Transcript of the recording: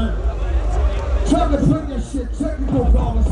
that try to bring that shit technical, promise.